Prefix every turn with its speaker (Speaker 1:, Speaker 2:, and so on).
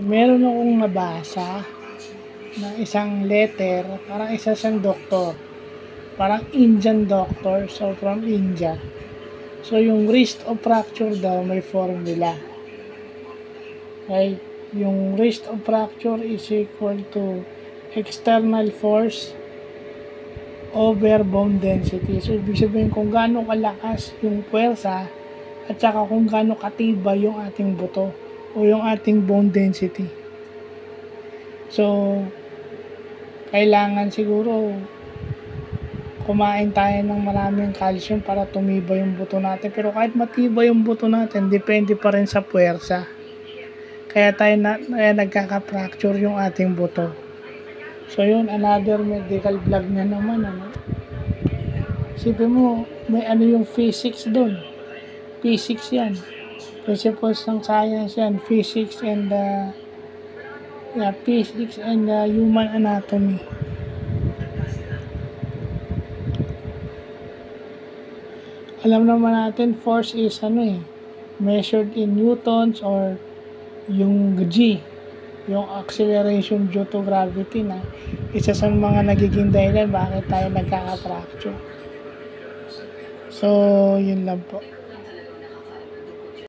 Speaker 1: Meron akong nabasa na isang letter, parang isa siyang doktor. Parang Indian doctor, so from India. So yung wrist of fracture daw may formula. Okay? Yung wrist of fracture is equal to external force over bone density. So, ibig sabihin kung gaano kalakas yung puwersa at saka kung gaano katibay yung ating buto o yung ating bone density. So, kailangan siguro kumain tayo ng maraming calcium para tumibay yung buto natin. Pero kahit matibay yung buto natin, depende pa rin sa puwersa. Kaya tayo na, kaya nagkaka-fracture yung ating buto. So yun, another medical vlog na naman. Ano? Sipin mo, may ano yung physics doon. Physics yan. Principles ng science yan. Physics and uh, yeah, physics and uh, human anatomy. Alam naman natin, force is ano eh, measured in newtons or yung G, yung acceleration due to gravity na isa sa mga nagiging dahilan bakit tayo nagkaka-fracture. So, yun lang po.